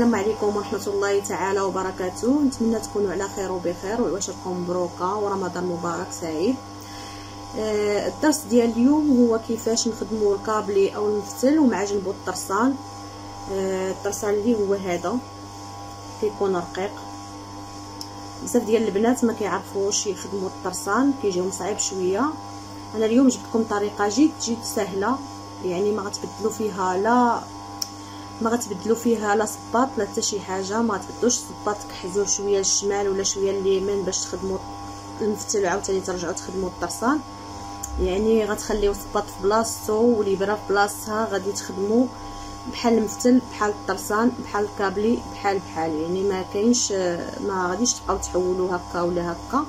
السلام عليكم ورحمة الله تعالى وبركاته. نتمنى تكونوا على خير وبخير وعواشركم مبروكه ورمضان مبارك سعيد. آه، الدرس ديال اليوم هو كيفاش نخدموا الكابلي أو المفتل ومعجن بوط الطرسال آه، الطرسال اللي هو هذا. كيكون رقيق. بزاف ديال البنات ما كيعرفوش يخدموا الطرسال كيجيهم صعيب شوية. أنا اليوم جبت لكم طريقة جد جد سهلة يعني ما غتبدلوا فيها لا ما غتبدلوا فيها لا صباط لا حتى شي حاجة ما غتبدلوش الصباط تكحزوه شوية للشمال ولا شوية لليمين باش تخدموا المفتل وعاوتاني ترجعوا تخدموا الطرسان. يعني غتخليو الصباط في بلاصتو والابره في بلاصتها غادي تخدموا بحال المفتل بحال الطرسان بحال الكابلي بحال بحال. يعني ما كاينش ما غاديش تبقاو تحولوا هكا ولا هكا.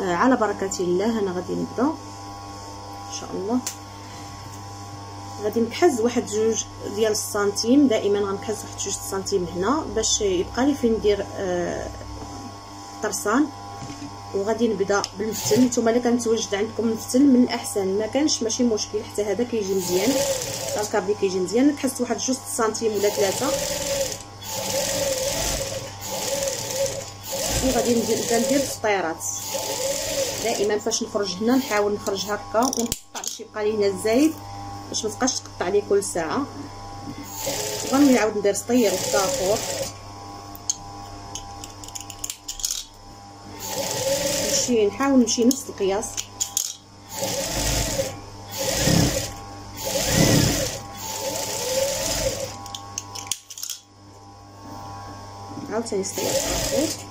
آه، على بركة الله أنا غادي نبدأ. إن شاء الله. غادي نكحز واحد جوج ديال السنتيم دائما غنكحز واحد جوج سنتيم هنا باش يبقى لي فين ندير آه طرسان. وغادي نبدا بالمفتل نتوما الا كنتوجد عندكم المفتل من الأحسن. ما كانش ماشي مشكل حتى هذا كيجي مزيان. الكابلي كيجي مزيان. كحزت واحد جوج سنتيم ولا ثلاثة. وغادي نبدا ندير السطيرات دائما فاش نخرج هنا نحاول نخرج هكا. ونقطع باش يبقى لي هنا الزايد باش ما تبقاش تقطع لي كل ساعة. غنعاود ندير سطير الدافور نمشي نحاول نمشي نفس القياس. عاوتاني سطير الدافور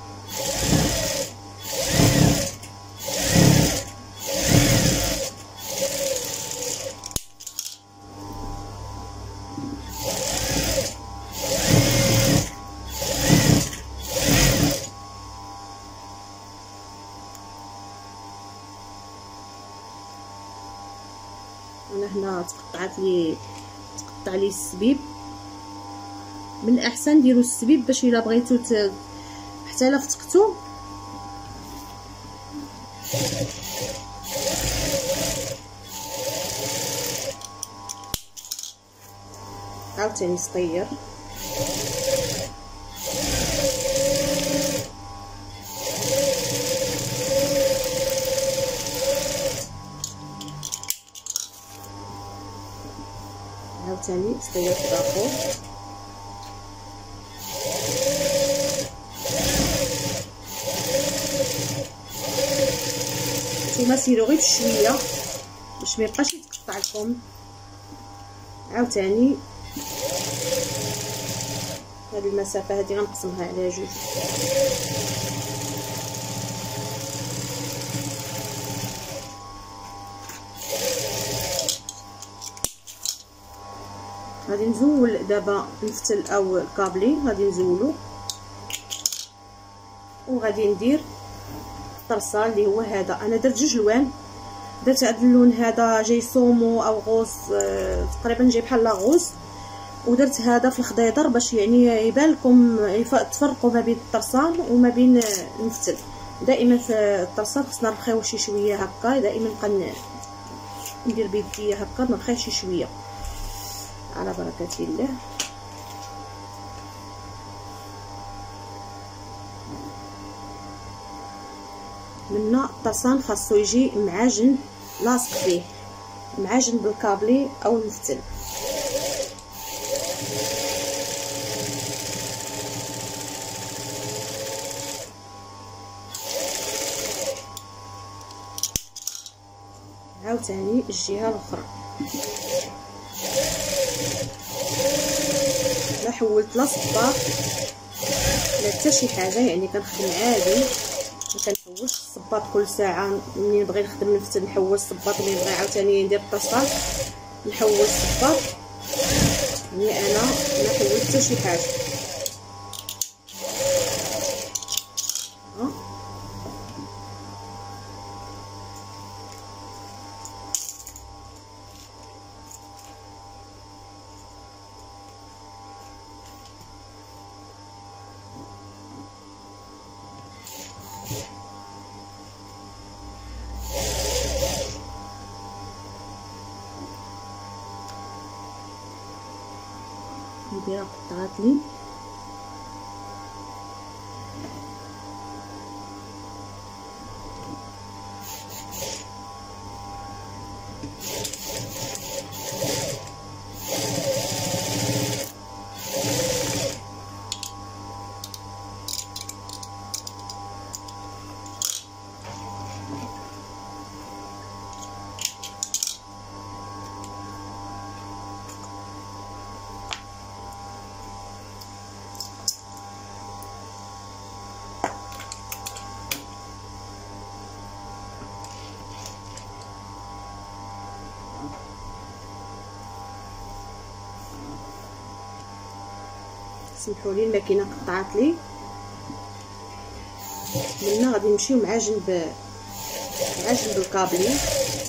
هنا تقطعت لي تقطع لي السبيب. من الأحسن ديروا السبيب باش إلا بغيتو ت... حتى إلا فتقتو. عاوتاني سطير سطيت الآخر نتوما سيرو غير بشويه باش ما يبقاش يتقطع لكم عاوتاني هذه المسافه هذه غنقسمها على جوج غادي نزول دابا المفتل أو الكابلي غادي نزولو. وغادي ندير الطرسال اللي هو هذا. أنا درت جوج لوان درت هذا اللون هذا جاي سومو أو غوص آه تقريبا جاي بحال لاغوص ودرت هذا في الخضيضر باش يعني يبان لكم تفرقوا ما بين الطرسال وما بين المفتل دائما في الطرسال خصنا نرخيو شي شوية هكا. دائما نبقى ندير بيديا هكا نرخي شي شوية. على بركة الله. منا الطرسان خاصو يجي معجن لاصق فيه. معجن بالكابلي أو المفتل. عاوتاني الجهة الأخرى. حولت لا صباط لا حتى شي حاجة يعني كنخدم عادي. ما كنحوش الصباط كل ساعة. ملي نبغي نخدم نفتح نحول الصباط ملي نبغي عاوتاني ندير الطاسة. نحول الصباط. يعني أنا ما حولت حتى شي حاجة. نديرها قطعات لي سمحوا لي الماكينه قطعت لي. قلنا غادي نمشيو مع جنب مع جنب الكابلي.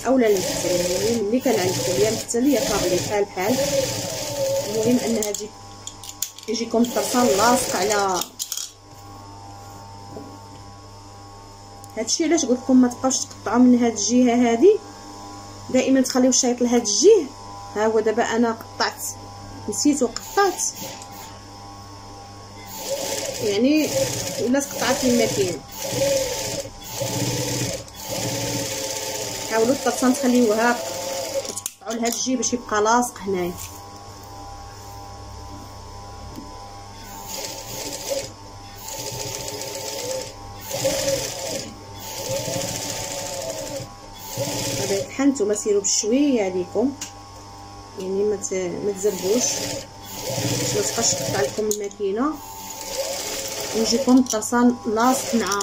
اولا المهم ملي كنعلقو يا مفتل يا كابلي بحال بحال. المهم انها تجي يجيكم الطرسان لاصق على هادشي. علاش قلت لكم ما تبقاوش تقطعوا من هاد الجهة هادي؟ دائما تخليو الشريط لهاد الجهة. ها هو دابا أنا قطعت نسيت وقطعت. يعني ولات قطعت الماكينه حاولوا الطرسان تخليوها تقطعوا لهاد الجهه باش يبقى لاصق هنايا. بطبيعه نتوما سيروا بشوية عليكم. يعني ما تزربوش. باش ما تبقاش تقطع لكم الماكينة. ويجيكم الطرسان لاصق مع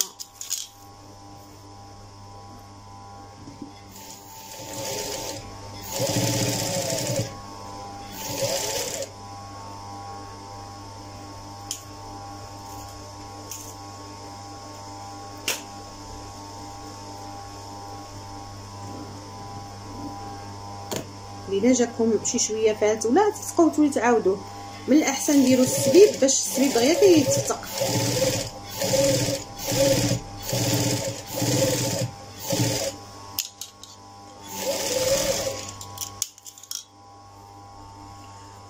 الا جاكم شي شوية فات ولا تسقوتوا تعاودوا. من الأحسن ديروا السبيب باش السبيب غير كيتفتق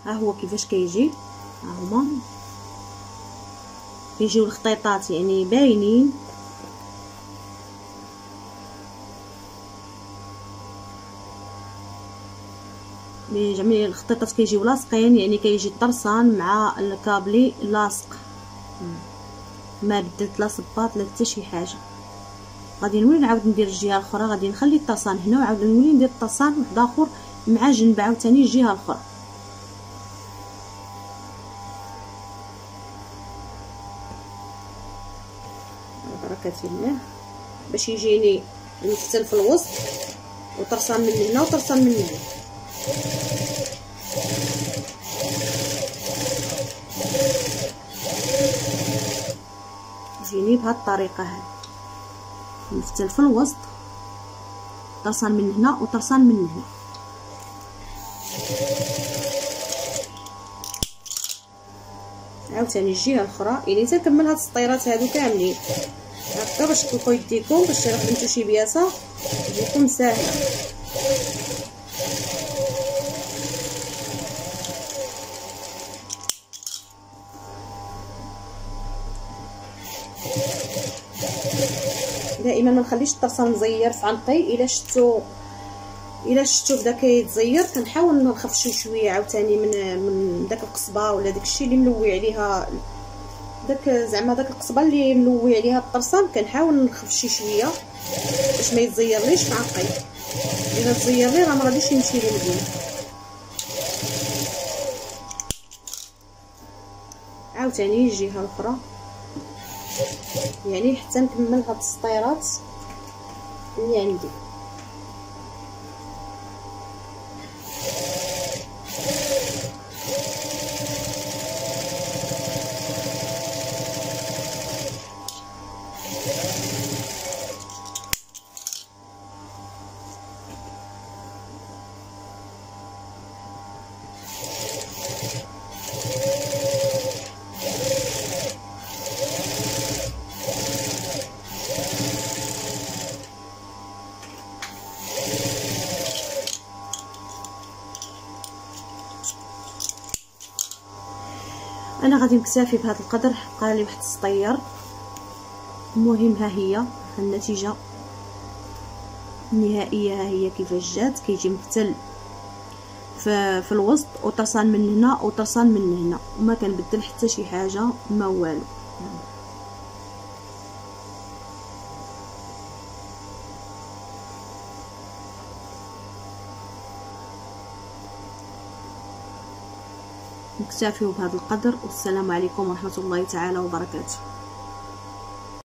ها هو كيفاش كيجي؟ ها هما. كيجيو الخطيطات يعني باينين. جميع الخطيطات. كيجيو لاصقين يعني كيجي الطرسان مع الكابلي لاصق. ما بدلت لا صباط لا حتى شي حاجة. غادي نولي نعاود ندير الجهة الأخرى غادي نخلي الطرسان هنا وعاود نولي ندير الطرسان واحد آخر مع جنب عاوتاني الجهة الأخرى. بركة الله. باش يجيني المفتل في الوسط وطرسان من هنا وطرسان من هنا. تجيني بهاد الطريقة هذه نفتل في الوسط طرسان من هنا وطرسان من هنا. عاوتاني الجهة الأخرى يعني تنكمل هاد السطيرات هادو كاملين. هكا باش تلقوا يديكم باش خدمتو شي بياسة تجيكم ساهلة. دائما ما نخليش الطرسان مزير في إلا شفتو إلا شفتو بدا كيتزير كنحاول نخف شي شوية عاوتاني من من داك القصبة ولا داك الشيء اللي ملوي عليها. داك زعما داك القصبة اللي ملوي عليها الطرسان كنحاول نخف شي شوية باش ما يتزيرليش عنقي إلا تزير لي راه ما غاديش يمشي لي مزيان. عاوتاني الجهة الأخرى. يعني حتى نكمل هاد السطيرات اللي عندي. أنا غادي نكتفي بهذا القدر بقى لي واحد السطير. المهم ها هي النتيجة. النهائية ها هي كيفاش جات؟ كيجي مفتل في, في الوسط وطرسان من هنا وطرسان من هنا. وما كنبدل حتى شي حاجة ما والو. نكتفي بهذا القدر والسلام عليكم ورحمة الله تعالى وبركاته.